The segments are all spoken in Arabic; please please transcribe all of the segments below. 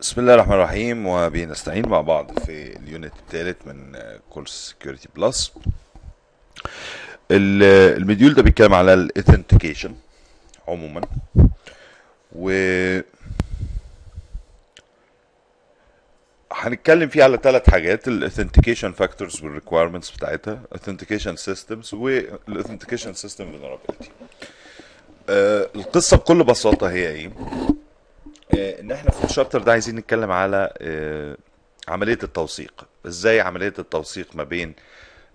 بسم الله الرحمن الرحيم وبنستعين مع بعض في ال unit الثالث من course Security Plus. ال module ده بيتكلم على ال authentication عموما. و هنتكلم فيه على ثلاث حاجات ال authentication factors وال requirements بتاعتها authentication systems وال authentication system vulnerability القصة بكل بساطة هي إيه؟ إن إحنا في الشابتر ده عايزين نتكلم على آه، عملية التوثيق. إزاي عملية التوثيق ما بين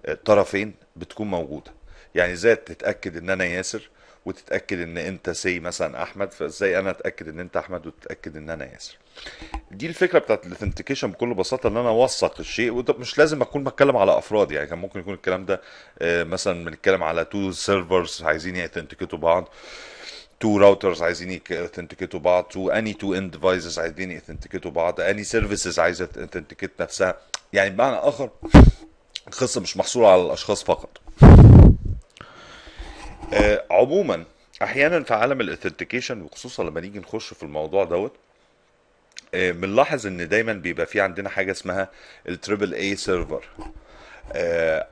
آه، طرفين بتكون موجودة؟ يعني إزاي تتأكد إن أنا ياسر وتتأكد إن أنت سي مثلا أحمد؟ فإزاي أنا أتأكد إن أنت أحمد وتتأكد إن أنا ياسر؟ دي الفكرة بتاعت الاثنتيكيشن بكل بساطة إن أنا أوثق الشيء. مش لازم أكون بتكلم على أفراد يعني كان ممكن يكون الكلام ده آه، مثلا بنتكلم على two servers عايزين ي authenticate وا بعض. two routers عايزين ي authenticate وا بعض two any two end devices عايزين ي authenticate وا بعض any services عايزه ت authenticate نفسها. يعني بمعنى آخر القصة مش محصورة على الأشخاص فقط. آه، عموما أحيانا في عالم ال authentication وخصوصا لما نيجي نخش في الموضوع دوت آه، بنلاحظ إن دايما بيبقى في عندنا حاجة اسمها ال triple A server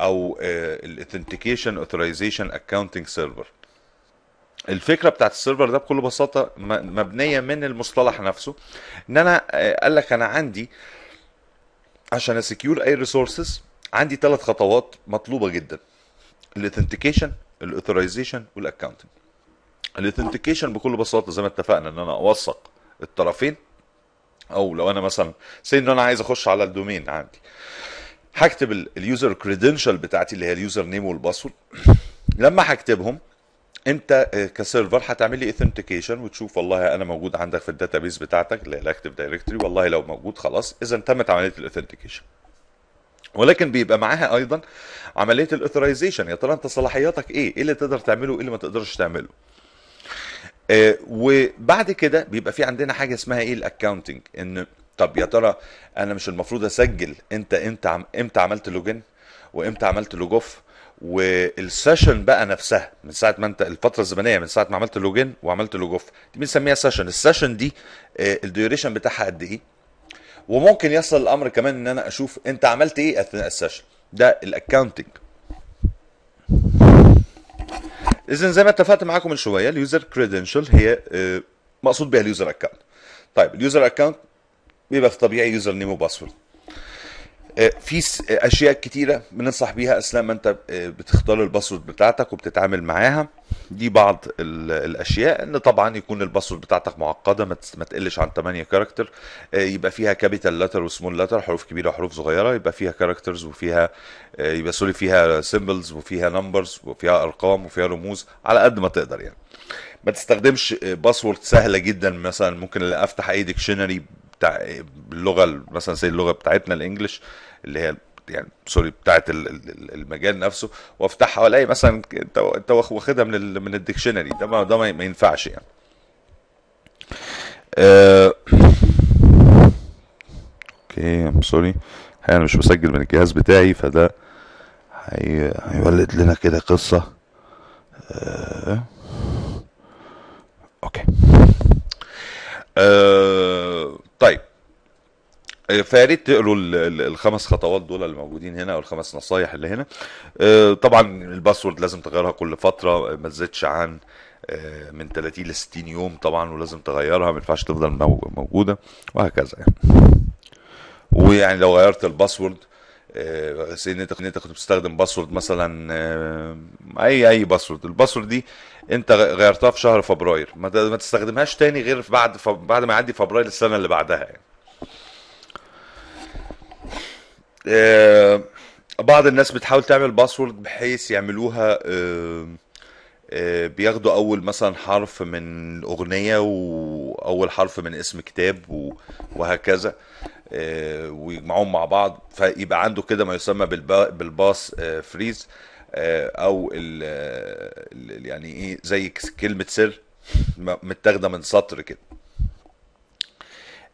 أو ال authentication authorization accounting server الفكرة بتاعت ال server ده بكل بساطة مبنية من المصطلح نفسه. إن أنا آه، قال لك أنا عندي عشان أ secure أي resources عندي ثلاث خطوات مطلوبة جدا. الاثنتيكيشن الأوثرايزيشن والأكاونتنج. الاثنتيكيشن بكل بساطة زي ما اتفقنا إن أنا أوثق الطرفين. أو لو أنا مثلا say إن أنا عايز أخش على ال domain عندي. هكتب ال user credential بتاعتي اللي هي ال username وال password. لما هكتبهم انت آه، ك server هتعمل لي authentication وتشوف والله أنا موجود عندك في ال database بتاعتك ال Active Directory والله لو موجود خلاص. إذا تمت عملية ال authentication ولكن بيبقى معاها أيضا عملية ال authorization يا ترى انت صلاحياتك إيه؟ إيه اللي تقدر تعمله؟ وايه اللي ما تقدرش تعمله؟ آه، وبعد كده بيبقى في عندنا حاجة اسمها إيه؟ ال accounting إن طب يا ترى أنا مش المفروض أسجل إنت إمتى إمتى عملت login وإمتى عملت log off وال session بقى نفسها من ساعة ما انت الفترة الزمنية من ساعة ما عملت login وعملت log off دي بنسميها session. ال session دي آه، ال duration بتاعها قد إيه؟ وممكن يصل الأمر كمان إن أنا أشوف أنت عملت إيه أثناء ال session. ده ال accounting اذا زي ما اتفقت معاكم من شوية ال user credential هي آه، مقصود بها ال user account طيب ال user account بيبقى في طبيعي username و password. في س- آه، أشياء كتيرة بننصح بيها اثناء ما أنت آه، بتختار ال password بتاعتك وبتتعامل معاها. دي بعض ال- الأشياء إن طبعا يكون ال password بتاعتك معقدة ما تقلش عن 8 character. يبقى فيها capital letter و small letter حروف كبيرة وحروف صغيرة. يبقى فيها characters وفيها آه، يبقى sorry فيها symbols وفيها numbers وفيها أرقام وفيها رموز على قد ما تقدر يعني. ما تستخدمش password سهلة جدا مثلا ممكن أفتح أي dictionary بتاع باللغة مثلا زي اللغة بتاعتنا ال English اللي هي يعني sorry بتاعت ال- ال- المجال نفسه وافتحها والاقي مثلا انت انت واخ- واخدها من من ال dictionary. ده ده ما ينفعش يعني. آه، okay I'm sorry أنا مش مسجل من الجهاز بتاعي فده هي... هيولد لنا كده قصة. آه، okay. آه، طيب. آه، فيا ريت تقروا ال- ال- الخمس خطوات دول اللي موجودين هنا أو الخمس نصايح اللي هنا. آه، طبعا ال password لازم تغيرها كل فترة ما تزيدش عن آه، من 30 ل 60 يوم طبعا ولازم تغيرها ما ينفعش تفضل مو- موجودة وهكذا يعني. ويعني لو غيرت الباسورد آه، إن انت إن أنت كنت بتستخدم password مثلا آه، اي أي password ال password دي أنت غيرتها في شهر فبراير. ما تستخدمهاش تاني غير بعد بعد ما يعدي فبراير السنة اللي بعدها يعني. آه، بعض الناس بتحاول تعمل password بحيث يعملوها آه، آه، بياخدوا أول مثلا حرف من أغنية واول حرف من اسم كتاب وهكذا. آه، ويجمعوهم مع بعض فيبقى عنده كده ما يسمى بال pa بال pass آه، phrase آه، أو يعني إيه زي كلمة سر متاخدة من سطر كده.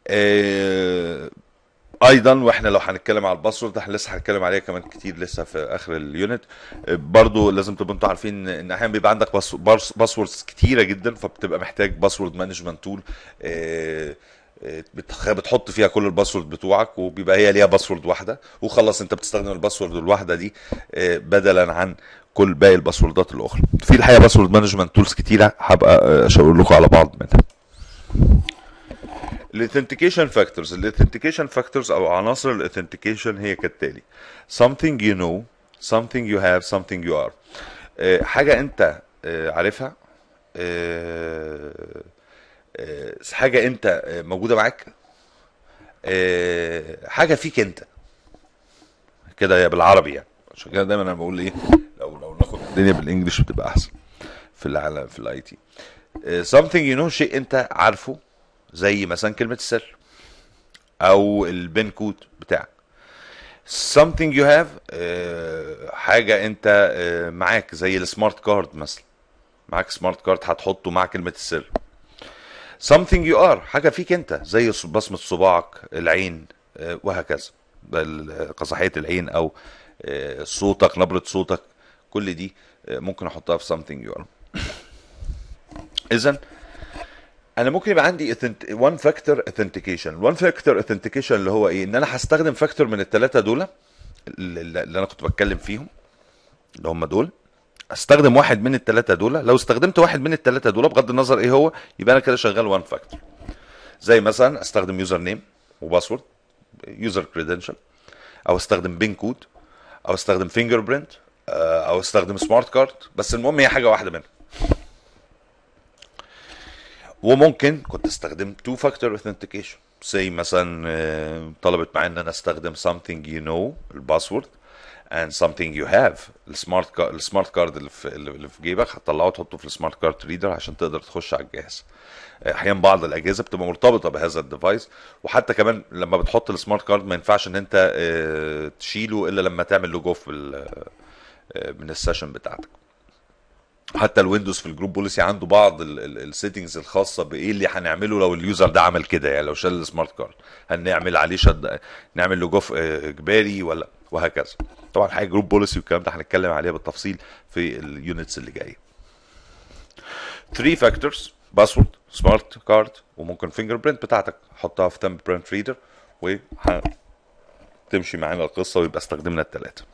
آه، أيضا وإحنا لو هنتكلم على ال password إحنا لسه هنتكلم عليها كمان كتير لسه في آخر ال unit. برضو لازم تبقوا أنتوا عارفين ان أحيانا بيبقى عندك passwords كتيرة جدا فبتبقى محتاج password management tool آه، بتحط فيها كل ال password بتوعك وبيبقى هي ليها password واحدة وخلاص انت بتستخدم ال password الواحدة دي آه، بدلا عن كل باقي ال password ات الأخرى. في الحقيقة password management tools كتيرة هبقى آه، اشاور لكم على بعض منها. ال authentication factors ال authentication factors أو عناصر ال authentication هي كالتالي. Something you know something you have something you are. آه، حاجة أنت عارفها حاجة أنت آه، موجودة معاك؟ آه، حاجة فيك أنت. كده هي بالعربي يعني. عشان كده دايما أنا بقول إيه لو لو ناخد الدنيا بال English بتبقى أحسن في العالم في ال IT something you know شيء أنت عارفه زي مثلا كلمة السر أو ال PIN code بتاعك. something you have آه، حاجة أنت آه، معاك زي ال smart card مثلا. معاك smart card هتحطه مع كلمة السر. Something you are. حاجة فيك انت. زي بصمة صباعك العين آه، وهكذا. بل- قزحية العين أو آه، صوتك نبرة صوتك. كل دي آه، ممكن أحطها في something you are. اذا أنا ممكن يبقى عندي one factor authentication. one factor authentication اللي هو إيه؟ إن أنا هستخدم factor من الثلاثه دول اللي أنا كنت بتكلم فيهم اللي هم دول. أستخدم واحد من الثلاثه دول؟ لو استخدمت واحد من الثلاثه دول بغض النظر إيه هو يبقى أنا كده شغال one factor زي مثلا أستخدم username و password user credential أو أستخدم PIN code أو أستخدم fingerprint أو أستخدم smart card بس المهم هي حاجة واحدة منهم. وممكن كنت أستخدم two factor authentication زي مثلا آه، طلبت معايا إن أنا أستخدم something you know ال password. And something you have. ال smart card ال smart card اللي في جيبك هتطلعه تحطه في ال smart card reader عشان تقدر تخش على الجهاز. أحيانا بعض الأجهزة بتبقى مرتبطة بهذا ال device وحتى كمان لما بتحط ال smart card ما ينفعش إن أنت آه، تشيله إلا لما تعمل log off من ال session بتاعتك. حتى ال Windows في ال group policy عنده بعض ال settings الخاصة بإيه اللي هنعمله لو ال user ده عمل كده يعني لو شال ال smart card. هل نعمل عليه شد نعمل له جوف آه، إجباري ولا؟ وهكذا. طبعا حاجة group policy والكلام ده هنتكلم عليها بالتفصيل في ال units اللي جاية. 3 factors password smart card وممكن fingerprint بتاعتك. حطها في thumbprint reader وتمشي معانا القصة ويبقى استخدمنا الثلاثه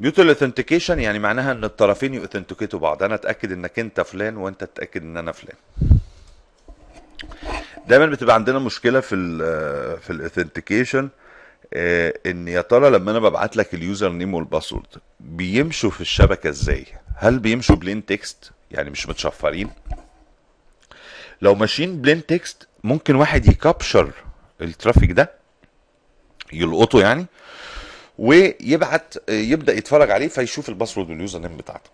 mutual authentication يعني معناها إن الطرفين ي authenticate وا بعض. أنا أتأكد إنك أنت فلان وأنت تتأكد إن أنا فلان. دايما بتبقى عندنا مشكلة في ال في ال authentication إن يا ترى لما أنا ببعت لك ال username وال password بيمشوا في الشبكة إزاي؟ هل بيمشوا plain text يعني مش متشفرين؟ لو ماشيين plain text ممكن واحد ي capture ال traffic ده يلقطه يعني ويبعت يبدأ يتفرج عليه فيشوف ال password وال username بتاعته.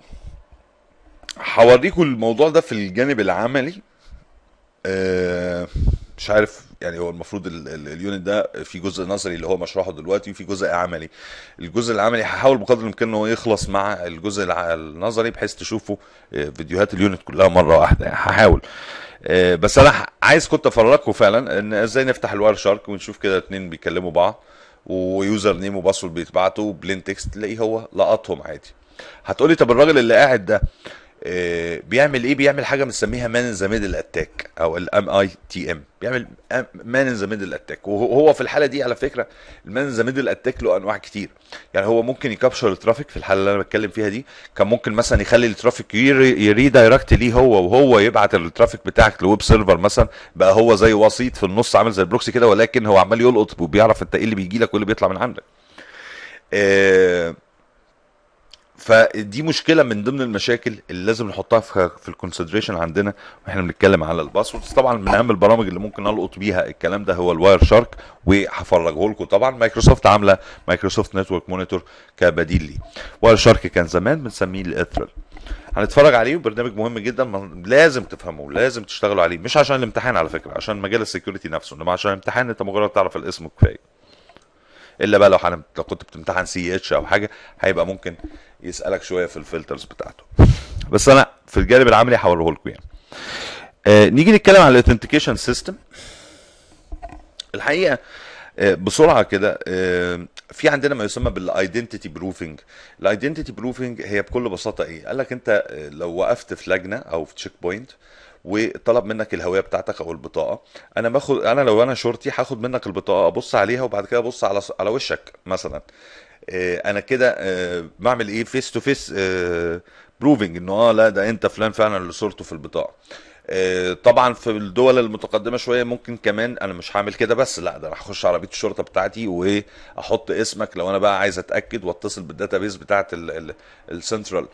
هوريكم الموضوع ده في الجانب العملي. آه، مش عارف يعني هو المفروض ال- ال- ال unit ده في جزء نظري اللي هو مشرحه دلوقتي وفي جزء عملي. الجزء العملي هحاول بقدر الامكان إن هو يخلص مع الجزء النظري بحيث تشوفوا آه، فيديوهات ال unit كلها مرة واحدة. يعني هحاول. آه، بس أنا عايز كنت أفرجكم فعلا إن إزاي نفتح ال Wireshark ونشوف كده اتنين بيكلموا بعض و username و password بيتبعتوا plain text تلاقيه هو لقطهم عادي. هتقولي طب الراجل اللي قاعد ده آه، بيعمل إيه؟ بيعمل حاجة بنسميها man in the middle attack أو ال MITM بيعمل man in the middle attack وهو في الحالة دي على فكرة ال man in the middle attack له أنواع كتير. يعني هو ممكن ي capture ال traffic في الحالة اللي أنا بتكلم فيها دي. كان ممكن مثلا يخلي ال traffic ي redirect ليه هو وهو يبعت ال traffic بتاعك ل web server مثلا. بقى هو زي وسيط في النص عامل زي ال proxy كده ولكن هو عمال يلقط. وبيعرف أنت إيه اللي بيجي لك وإيه اللي بيطلع من عندك. آه، فدي مشكلة من ضمن المشاكل اللي لازم نحطها في في ال consideration عندنا وإحنا بنتكلم على ال passwords. طبعا من أهم البرامج اللي ممكن ألقط بيها الكلام ده هو ال Wireshark وهفرجه لكم. طبعا مايكروسوفت عاملة Microsoft Network Monitor كبديل ليه. Wireshark كان زمان بنسميه ال Ethereal هنتفرج عليه برنامج مهم جدا لازم تفهموه لازم تشتغلوا عليه. مش عشان الامتحان على فكرة عشان مجال ال security نفسه إنما عشان الامتحان أنت مجرد تعرف الاسم كفاية. إلا بقى لو حن... لو كنت بتمتحن CEH أو حاجة هيبقى ممكن يسألك شوية في ال filters بتاعته. بس أنا في الجانب العملي هوريه لكم يعني آه نيجي نتكلم على ال authentication system الحقيقة آه، بسرعة كده آه، في عندنا ما يسمى بال identity proofing ال identity proofing هي بكل بساطة إيه؟ قال لك أنت آه، لو وقفت في لجنة أو في checkpoint وطلب منك الهوية بتاعتك أو البطاقة أنا باخد أنا لو أنا شرطي هاخد منك البطاقة أبص عليها وبعد كده أبص على على وشك مثلا. أنا كده آه، بعمل إيه؟ face to face proofing انه آه لا ده انت فلان فعلا اللي صورته في البطاقة. آه، طبعا في الدول المتقدمة شوية ممكن كمان أنا مش هعمل كده بس لا ده أنا هخش عربيه الشرطة بتاعتي واحط اسمك. لو أنا بقى عايز اتأكد واتصل بال database بتاعت السنترال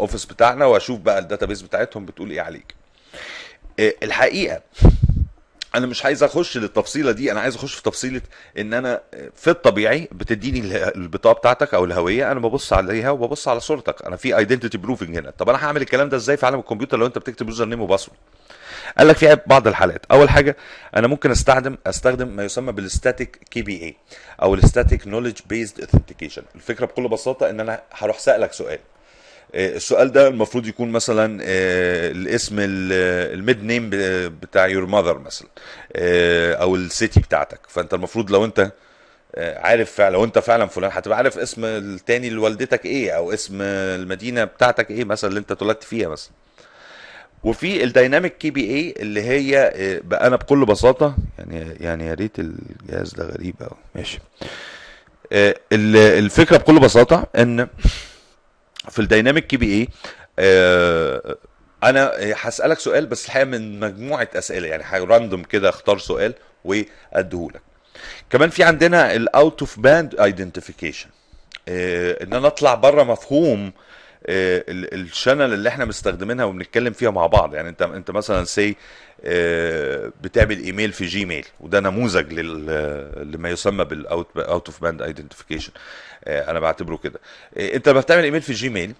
office بتاعنا واشوف بقى ال database بتاعتهم بتقول إيه عليك. آه، الحقيقة أنا مش عايز أخش للتفصيلة دي أنا عايز أخش في تفصيلة إن أنا في الطبيعي بتديني البطاقة بتاعتك أو الهوية أنا ببص عليها وببص على صورتك. أنا في identity proofing هنا. طب أنا هعمل الكلام ده إزاي في عالم الكمبيوتر لو أنت بتكتب username و password قال لك في بعض الحالات. أول حاجة أنا ممكن أستخدم أستخدم ما يسمى بال static KBA أو ال static knowledge based authentication الفكرة بكل بساطة إن أنا هروح سألك سؤال. السؤال ده المفروض يكون مثلا آه، الاسم ال maiden name بتاع your mother مثلا آه، أو ال city بتاعتك. فأنت المفروض لو أنت آه، عارف لو أنت فعلا فلان هتبقى عارف اسم التاني لوالدتك إيه أو اسم المدينة بتاعتك إيه مثلا اللي أنت اتولدت فيها مثلا. وفي ال dynamic KBA اللي هي آه، بقى أنا بكل بساطة يعني يعني يا ريت الجهاز ده غريب قوي ماشي. آه، ال- الفكرة بكل بساطة إن في ال dynamic KBA أنا هسألك سؤال بس الحقيقة من مجموعة أسئلة يعني random كده اختار سؤال واديهولك كمان في عندنا ال out of band identification إن أنا أطلع بره مفهوم آه، ال channel اللي إحنا مستخدمينها وبنتكلم فيها مع بعض. يعني انت انت مثلا say بتعمل إيميل في Gmail وده نموذج لما يسمى بال out out of band identification أنا بعتبره كده. آه، انت لما بتعمل إيميل في Gmail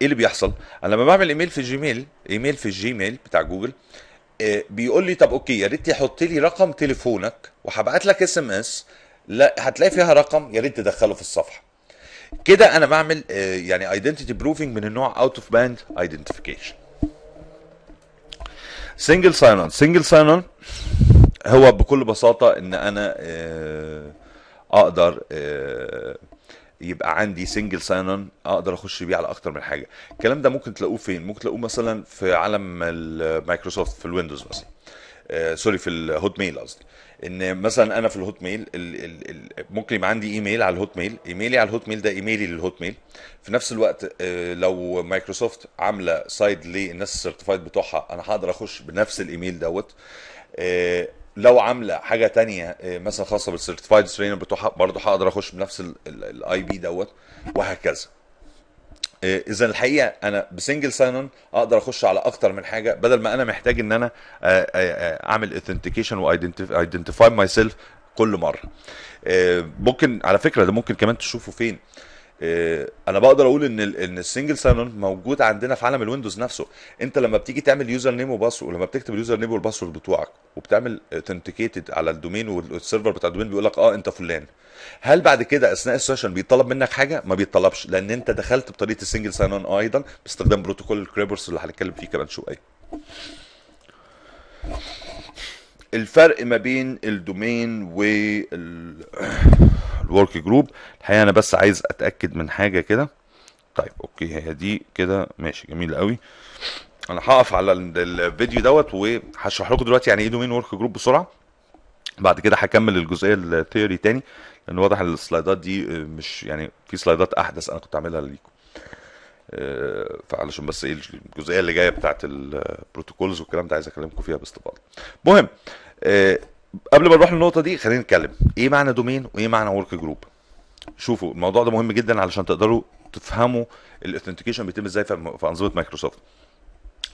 إيه اللي بيحصل؟ أنا لما بعمل إيميل في Gmail إيميل في ال Gmail بتاع جوجل آه، بيقول لي طب okay يا ريت تحط لي رقم تليفونك وهبعت لك SMS لا هتلاقي فيها رقم يا ريت تدخله في الصفحة. كده أنا بعمل آه، يعني identity proofing من النوع out of band identification single sign on single sign on هو بكل بساطة إن أنا آه، أقدر آه، يبقى عندي single sign on أقدر أخش بيه على أكتر من حاجة. الكلام ده ممكن تلاقوه فين؟ ممكن تلاقوه مثلا في عالم المايكروسوفت في ال Windows مثلا. sorry في ال Hotmail قصدي. إن مثلا أنا في ال Hotmail ال ال ال ممكن يبقى عندي إيميل على ال Hotmail إيميلي على ال Hotmail ده إيميلي لل Hotmail في نفس الوقت آه، لو مايكروسوفت عاملة site للناس ال certified بتوعها أنا هقدر أخش بنفس الإيميل دوت. آه، لو عاملة حاجة تانية آه، مثلا خاصة بال certified trainer بتوعها برضه هقدر أخش بنفس ال ID دوت وهكذا. إذا الحقيقة أنا ب single sign on أقدر أخش على أكتر من حاجة بدل ما أنا محتاج إن أنا آه، آه، آه، أعمل authentication و identify myself كل مرة. آه، ممكن على فكرة ده ممكن كمان تشوفه فين؟ آه، أنا بقدر أقول ان ان ال single sign on موجود عندنا في عالم ال Windows نفسه. انت لما بتيجي تعمل username و password ولما بتكتب ال username وال password بتوعك وبتعمل authenticated على ال domain وال server بتاع ال domain بيقول لك آه انت فلان. هل بعد كده اثناء ال session بيطلب منك حاجة؟ ما بيطلبش لأن انت دخلت بطريقة ال single sign on أيضا. باستخدام بروتوكول ال Kerberos اللي هنتكلم فيه كمان شوية. الفرق ما بين ال domain وال ال workgroup الحقيقة أنا بس عايز أتأكد من حاجة كده. طيب okay هي دي كده. ماشي جميل قوي أنا هقف على ال- الفيديو دوت وهشرح لكم دلوقتي يعني إيه domain workgroup بسرعة. بعد كده هكمل الجزئية ال theory تاني لأن واضح السلايدات دي آه، مش يعني في سلايدات أحدث أنا كنت عاملها ليكم. آه، فعلشان بس إيه الجزئية اللي جاية بتاعت ال protocols والكلام ده عايز أكلمكم فيها باستفاضة. المهم آه، قبل ما نروح للنقطة دي خلينا نتكلم. إيه معنى domain وإيه معنى workgroup شوفوا الموضوع ده مهم جدا علشان تقدروا تفهموا ال authentication بيتم إزاي في أنظمة مايكروسوفت.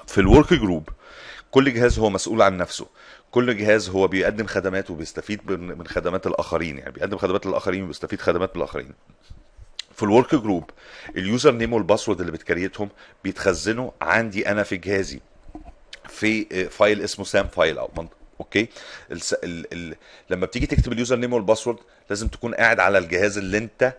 في ال workgroup كل جهاز هو مسؤول عن نفسه. كل جهاز هو بيقدم خدمات وبيستفيد من خدمات الآخرين يعني بيقدم خدمات للآخرين وبيستفيد خدمات من الاخرين في ال workgroup ال username وال password اللي بتكريتهم بيتخزنوا عندي أنا في جهازي. في آه، file اسمه SAM file أو okay؟ الس... ال... ال... لما بتيجي تكتب ال username وال password لازم تكون قاعد على الجهاز اللي أنت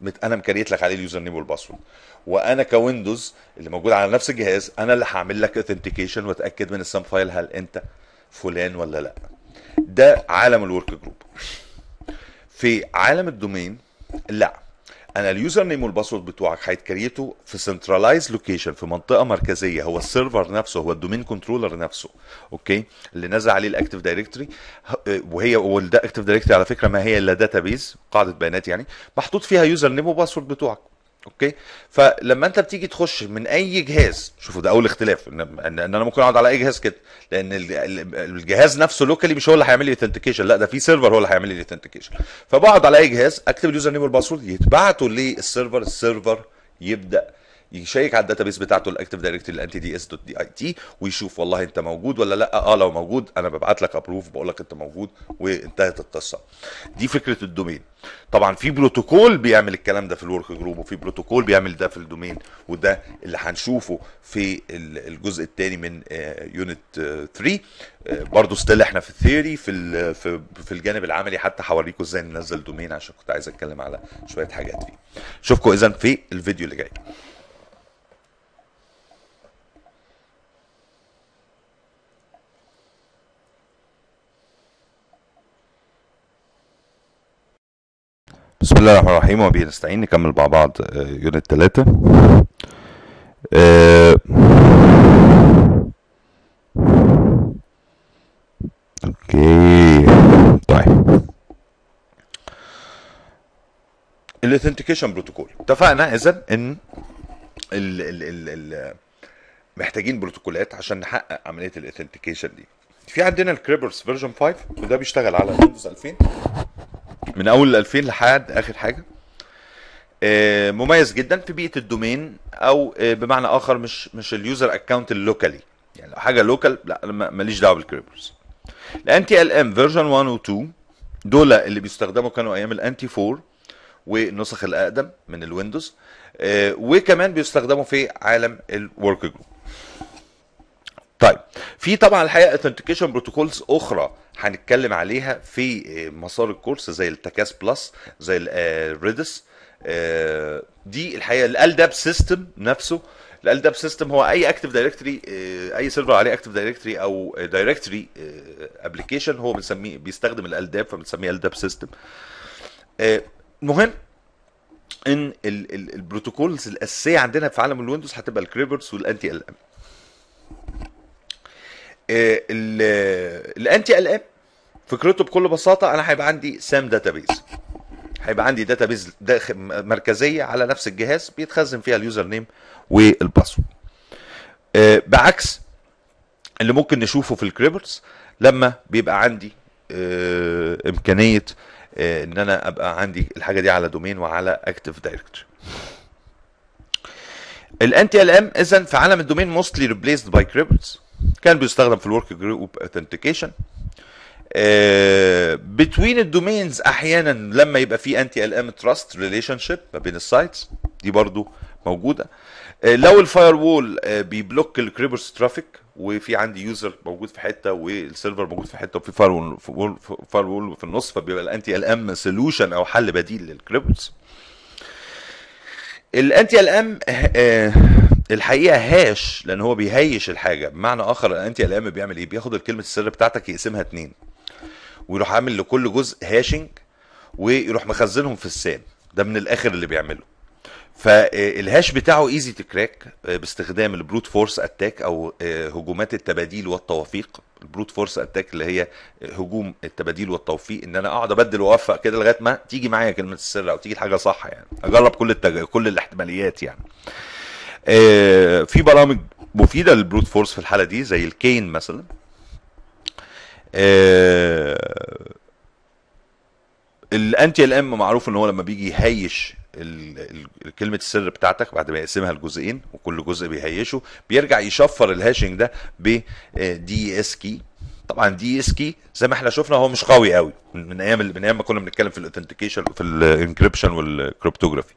مت... أنا مكريت لك عليه ال username وال password وأنا ك Windows اللي موجود على نفس الجهاز أنا اللي هعمل لك authentication وأتأكد من ال SAM file هل أنت فلان ولا لأ. ده عالم ال workgroup في عالم ال domain لأ. أنا ال username وال password بتوعك هيتكريتوا في centralized location في منطقة مركزية هو ال server نفسه هو ال domain controller نفسه okay؟ اللي نزل عليه ال Active Directory وهي وال Active Directory على فكرة ما هي إلا database قاعدة بيانات يعني محطوط فيها username و password بتوعك. okay؟ فلما أنت بتيجي تخش من أي جهاز شوفوا ده أول اختلاف ان ان أنا ممكن أقعد على أي جهاز كده لأن ال- ال- الجهاز نفسه locally مش هو اللي هيعمل لي authentication لا ده في server هو اللي هيعمل لي authentication فبقعد على أي جهاز أكتب ال username وال password يتبعتوا لل server ال server يبدأ يشيك على ال database بتاعته ال Active Directory ال NTDS dot DIT ويشوف والله انت موجود ولا لا. آه لو موجود أنا ببعت لك approve بقول لك انت موجود وانتهت القصة. دي فكرة ال domain. طبعا في بروتوكول بيعمل الكلام ده في ال workgroup وفي بروتوكول بيعمل ده في ال domain وده اللي هنشوفه في ال- الجزء الثاني من unit 3 آه، برضو still إحنا في ال theory في ال- في في الجانب العملي حتى هوريكم إزاي ننزل domain عشان كنت عايز اتكلم على شوية حاجات فيه. اشوفكم اذا في الفيديو اللي جاي. بسم الله الرحمن الرحيم وبه نستعين نكمل مع بعض unit 3 okay. طيب. ال authentication protocol اتفقنا اذا إن ال ال ال ال محتاجين بروتوكولات عشان نحقق عملية ال authentication دي. في عندنا ال Kerberos version 5 وده بيشتغل على Windows 2000 من أول ال 2000 لحد آخر حاجة. آه، مميز جدا في بيئة ال domain أو آه، بمعنى آخر مش مش ال user account ال locally يعني لو حاجة local لا ماليش دعوة بال Kerberos ال NTLM version 1 و 2 دول اللي بيستخدموا كانوا أيام ال NT 4 والنسخ الأقدم من ال Windows آه، وكمان بيستخدموا في عالم ال workgroup طيب في طبعا الحقيقة authentication protocols أخرى هنتكلم عليها في آه، مسار الكورس زي ال TACACS plus زي ال RADIUS دي الحقيقة ال LDAP system نفسه. ال LDAP system هو أي Active Directory أي server عليه Active Directory أو directory application هو بنسميه بيستخدم ال LDAP فبنسميه LDAP system. المهم إن ال- ال- ال protocols الأساسية عندنا في عالم ال Windows هتبقى ال Kerberos وال NTLM ال NTLM فكرته بكل بساطة أنا هيبقى عندي SAM database هيبقى عندي database مركزية على نفس الجهاز بيتخزن فيها ال username وال password آه، بعكس اللي ممكن نشوفه في ال Kerberos لما بيبقى عندي آه، إمكانية آه، إن أنا أبقى عندي الحاجة دي على domain وعلى Active Directory ال NTLM اذا في عالم ال domain mostly replaced by Kerberos كان بيستخدم في ال workgroup authentication between ال domains أحيانا لما يبقى في NTLM trust relationship ما بين ال sites دي برضو موجودة. آه، لو ال firewall بي block ال Kerberos traffic وفي عندي user موجود في حتة وال server موجود في حتة وفي firewall في النص فبيبقى ال NTLM solution أو حل بديل لل Kerberos ال NTLM الحقيقة hash لأن هو بي hash الحاجة. بمعنى آخر ال NTLM بيعمل إيه؟ بياخد الكلمة السر بتاعتك يقسمها اتنين. ويروح عامل لكل جزء hashing ويروح مخزنهم في السام. ده من الآخر اللي بيعمله. فال hash بتاعه easy to crack باستخدام ال brute force attack أو آه، هجومات التباديل والتوافيق. ال brute force attack اللي هي هجوم التباديل والتوفيق إن أنا أقعد أبدل وأوفق كده لغاية ما تيجي معايا كلمة السر أو تيجي الحاجة صح يعني. أجرب كل التج... كل الاحتماليات يعني. آه، في برامج مفيدة لل brute force في الحالة دي زي ال Cain مثلا. آه، ال NTLM معروف إن هو لما بيجي ي hash كلمة السر بتاعتك بعد ما يقسمها لجزئين وكل جزء بي hash ه بيرجع يشفر ال hashing ده ب DES key طبعا DES key زي ما إحنا شفنا هو مش قوي قوي من أيام من أيام ما كنا بنتكلم في ال authentication وفي ال encryption وال cryptography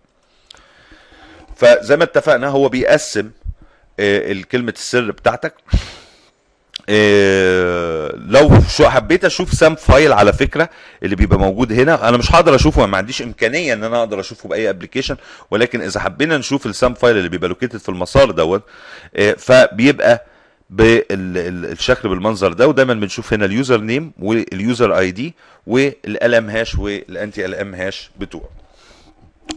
فزي ما اتفقنا هو بيقسم آه، الكلمة السر بتاعتك إيه لو شو حبيت أشوف SAM file على فكرة اللي بيبقى موجود هنا أنا مش هقدر أشوفه ما عنديش إمكانية إن أنا أقدر أشوفه بأي application ولكن إذا حبينا نشوف ال SAM file اللي بيبقى located في المسار دوت إيه فبيبقى بالشكل بالمنظر ده ودايما بنشوف هنا ال username وال user ID وال LM hash وال NTLM hash بتوعه.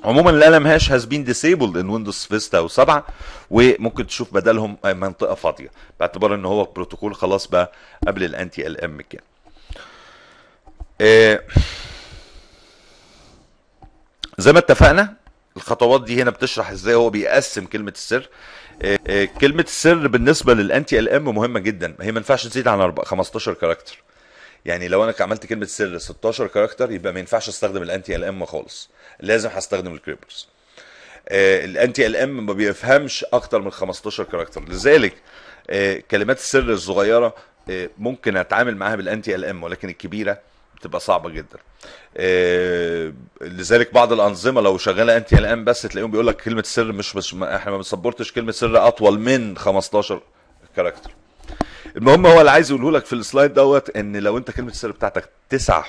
عموما ال LM hash has been disabled in Windows Vista أو 7 وممكن تشوف بدلهم منطقة فاضية باعتبار إن هو بروتوكول خلاص بقى قبل ال NTLM كده. آه، زي ما اتفقنا الخطوات دي هنا بتشرح إزاي هو بيقسم كلمة السر. آه، آه، كلمة السر بالنسبة لل NTLM مهمة جدا هي ما ينفعش تزيد عن 15 character يعني لو أنا عملت كلمة سر 16 character يبقى ما ينفعش أستخدم ال NTLM خالص. لازم هستخدم ال Kerberos. آه ال NTLM ما بيفهمش أكتر من 15 character. لذلك آه كلمات السر الصغيرة آه ممكن أتعامل معاها بال NTLM ولكن الكبيرة بتبقى صعبة جدا. لذلك بعض الأنظمة لو شغالة NTLM بس تلاقيهم بيقول لك كلمة السر مش, مش إحنا ما بن support ش كلمة سر أطول من 15 character. المهم هو اللي عايز يقوله لك في ال slide دوت إن لو أنت كلمة السر بتاعتك تسع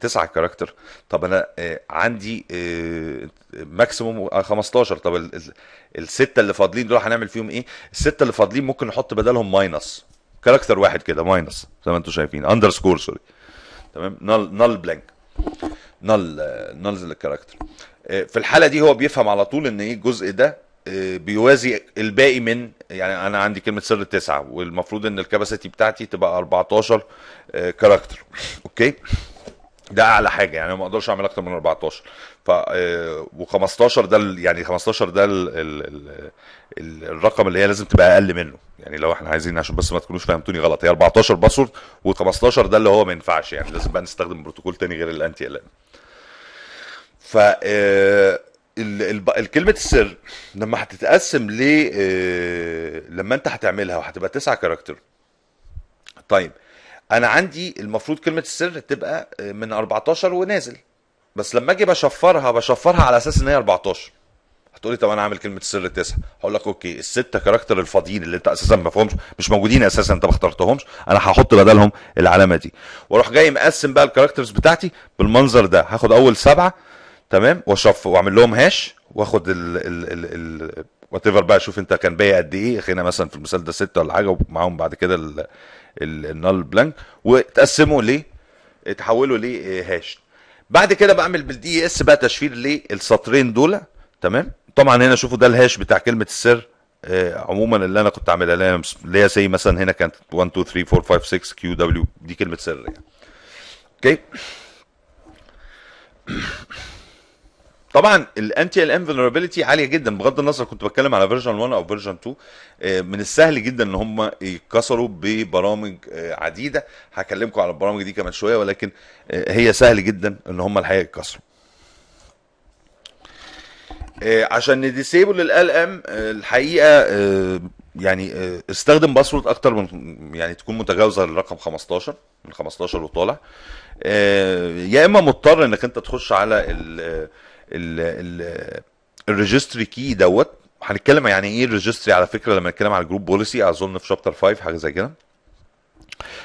تسع character طب أنا آه عندي آه maximum 15 طب ال- ال- الستة اللي فاضلين دول هنعمل فيهم إيه؟ الستة اللي فاضلين ممكن نحط بدلهم minus character واحد كده minus زي ما أنتم شايفين. underscore sorry تمام؟ null null blank null null ال character في الحالة دي هو بيفهم على طول إن إيه الجزء ده آه، بيوازي الباقي من يعني أنا عندي كلمة سر تسعه والمفروض إن ال capacity بتاعتي تبقى 14 آه، character. okay؟ ده أعلى حاجة يعني ما أقدرش أعمل أكتر من 14 ف و15 ده يعني 15 ده ال ال ال ال الرقم اللي هي لازم تبقى أقل منه. يعني لو إحنا عايزين عشان بس ما تكونوش فهمتوني غلط هي 14 password و15 ده اللي هو ما ينفعش يعني لازم بقى نستخدم بروتوكول تاني غير ال NTL ف آه، الكلمة السر لما هتتقسم ل آه، لما انت هتعملها وهتبقى تسعة character. طيب أنا عندي المفروض كلمة السر تبقى آه، من 14 ونازل. بس لما أجي بشفرها بشفرها على أساس ان هي 14 هتقولي طب أنا عامل كلمة السر تسعة. هقول لك okay الستة character الفاضيين اللي انت أساسا ما فيهمش مش موجودين أساسا انت ما اخترتهمش أنا هحط بدلهم العلامة دي. وأروح جاي مقسم بقى ال characters بتاعتي بالمنظر ده. هاخد أول سبعة تمام؟ واشفر واعمل لهم hash واخد ال ال ال whatever بقى شوف انت كان باقي قد إيه. هنا مثلا في المثال ده ستة ولا حاجة ومعاهم بعد كده ال- ال- ال null blank وتقسموا ليه؟ تحولوا ل hash بعد كده بعمل بال DES بقى تشفير للسطرين دول تمام؟ طبعا هنا شوفوا ده ال hash بتاع كلمة السر آه، عموما اللي أنا كنت عاملها اللي هي زي مثلا هنا كانت 1 2 3 4 5 6 Q W D كلمة سر يعني. okay؟ طبعا ال NTLM vulnerability عالية جدا بغض النظر كنت بتكلم على version 1 أو version 2 آه، من السهل جدا إن هم يتكسروا ببرامج آه، عديدة. هكلمكم على البرامج دي كمان شوية ولكن آه، هي سهل جدا إن هم الحقيقة يتكسروا. عشان نديسيبل ال ام الحقيقة يعني استخدم باسورد أكتر من يعني تكون متجاوزة للرقم 15 من 15 وطالع. يا إما مضطر إنك أنت تخش على ال ال registry key دوت. هنتكلم يعني إيه ال registry على فكرة لما نتكلم على ال group policy أظن في chapter 5 حاجة زي كده.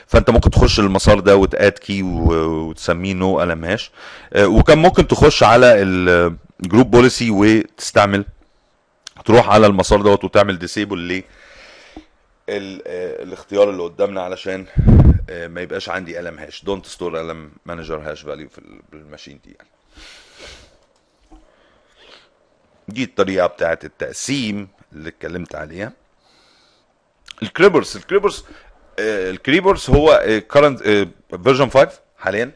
فأنت ممكن تخش المسار ده وت add key وتسميه no LM hash وكان ممكن تخش على ال group policy وتستعمل تروح على المسار دوت وتعمل disable ل آه، الاختيار اللي قدامنا علشان آه، ما يبقاش عندي LM hash don't store LM manager hash value في ال- بال machine دي يعني. دي الطريقة بتاعت التقسيم اللي اتكلمت عليها. ال Kerberos ال Kerberos آه، ال Kerberos هو current version 5 حاليا.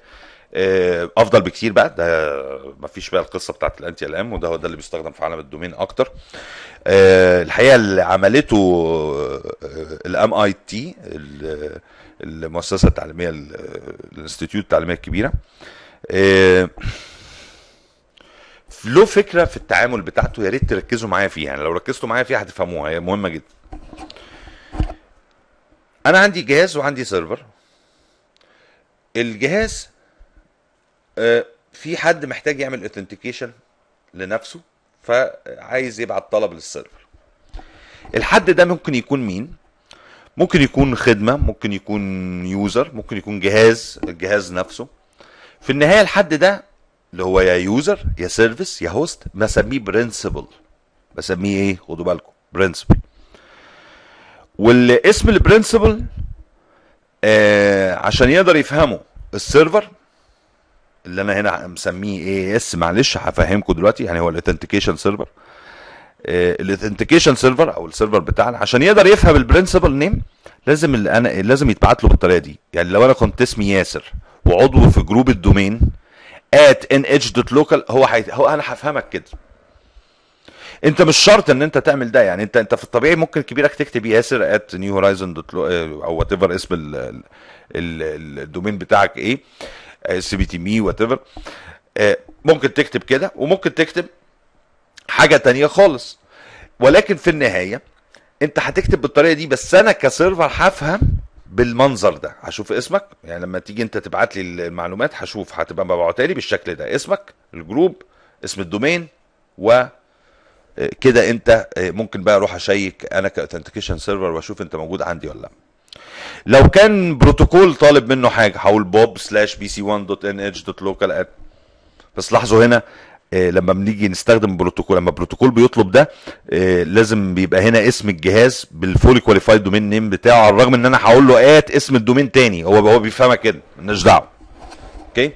آه، أفضل بكتير بقى. ده ما فيش بقى القصة بتاعت ال NTLM وده هو ده اللي بيستخدم في عالم ال domain أكتر. آه، الحقيقة اللي عملته ال MIT المؤسسة التعليمية ال- ال institute التعليمية الكبيرة. آه، له فكرة في التعامل بتاعته يا ريت تركزوا معايا فيها. يعني لو ركزتوا معايا فيها هتفهموها هي مهمة جدا. أنا عندي جهاز وعندي server. الجهاز آه، في حد محتاج يعمل authentication لنفسه فعايز يبعت طلب لل server. الحد ده ممكن يكون مين؟ ممكن يكون خدمة ممكن يكون user ممكن يكون جهاز الجهاز نفسه. في النهاية الحد ده اللي هو يا user يا service يا host بسميه principal بسميه إيه؟ خدوا بالكم principal والاسم ال principal آه عشان يقدر يفهمه ال server اللي أنا هنا مسميه AS معلش هفهمكم دلوقتي يعني هو ال authentication server ال authentication server أو ال server بتاعنا عشان يقدر يفهم ال principal name لازم اللي أنا لازم يتبعت له بالطريقة دي. يعني لو أنا كنت اسمي ياسر وعضو في group ال domain at nh.local هو حي... هو أنا هفهمك كده. انت مش شرط ان انت تعمل ده يعني. انت انت في الطبيعي ممكن كبيرك تكتب ياسر at new horizon أو whatever اسم. ال... ال... ال domain بتاعك إيه. CBT me whatever ممكن تكتب كده وممكن تكتب حاجة تانية خالص. ولكن في النهاية انت هتكتب بالطريقة دي بس أنا ك server هفهم بالمنظر ده. هشوف اسمك. يعني لما تيجي انت تبعت لي المعلومات هشوف. هتبقى مبعوتة لي بالشكل ده. اسمك ال group اسم ال domain و كده انت ممكن بقى أروح اشيك أنا ك authentication server واشوف انت موجود عندي ولا لا. لو كان بروتوكول طالب منه حاجة هقول POP slash PC 1 dot NH dot local بس لاحظوا هنا لما بنيجي نستخدم بروتوكول لما بروتوكول بيطلب ده لازم بيبقى هنا اسم الجهاز بال fully qualified domain name بتاعه على الرغم ان أنا هقول له at اسم ال domain تاني هو هو بيفهمها كده مالناش دعوة. okay؟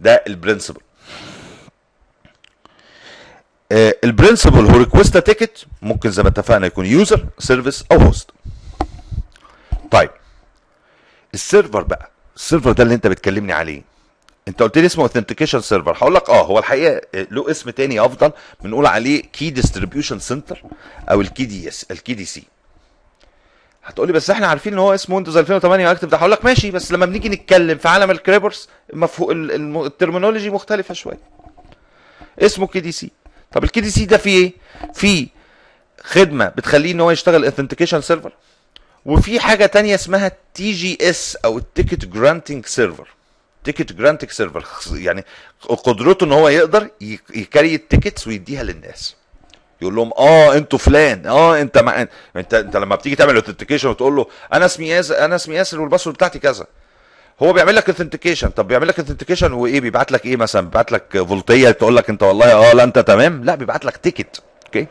ده ال principal. ال principal هو request ticket ممكن زي ما اتفقنا يكون user service أو host طيب ال server بقى ال server ده اللي انت بتكلمني عليه انت قلت لي اسمه authentication server هقول لك آه هو الحقيقة له اسم تاني أفضل بنقول عليه key distribution center أو ال KDS ال KDC هتقول لي بس إحنا عارفين إن هو اسمه Windows 2008 active ده. هقول لك ماشي بس لما بنيجي نتكلم في عالم ال Kerberos مفهوم ال terminology مختلفة شوية. اسمه KDC طب ال KDC ده فيه إيه؟ فيه خدمة بتخليه إن هو يشتغل authentication server وفي حاجة تانية اسمها TGS أو ال ticket granting server ticket granting server يعني قدرته إن هو يقدر ي create ال tickets ويديها للناس. يقول لهم آه أنتوا فلان آه أنت مع انت أنت لما بتيجي تعمل authentication وتقول له أنا اسمي ياسر أنا اسمي ياسر وال password بتاعتي كذا. هو بيعمل لك authentication طب بيعمل لك authentication وإيه؟ بيبعت لك إيه مثلا؟ بيبعت لك فولتية تقول لك أنت والله آه لا أنت تمام. لا بيبعت لك ticket okay؟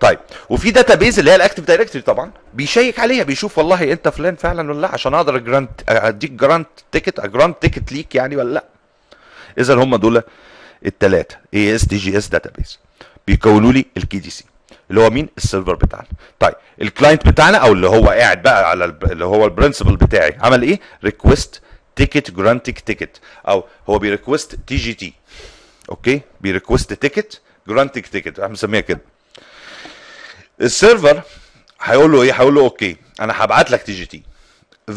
طيب وفي database اللي هي ال Active Directory طبعا بيشيك عليها بيشوف والله أنت فلان فعلا ولا لأ عشان أقدر grant أديك grant ticket grant ticket ليك يعني ولا لأ. اذا هم دول الثلاثه اي اس تي جي اس داتا بيز بيكونوا لي ال KDC اللي هو مين؟ ال server بتاعنا. طيب ال client بتاعنا أو اللي هو قاعد بقى على اللي هو ال principal بتاعي عمل إيه؟ request ticket granting ticket أو هو بي request TGT okay؟ بي request ticket granting ticket إحنا بنسميها كده. ال server هيقول له إيه؟ هيقول له okay أنا هبعت لك TGT.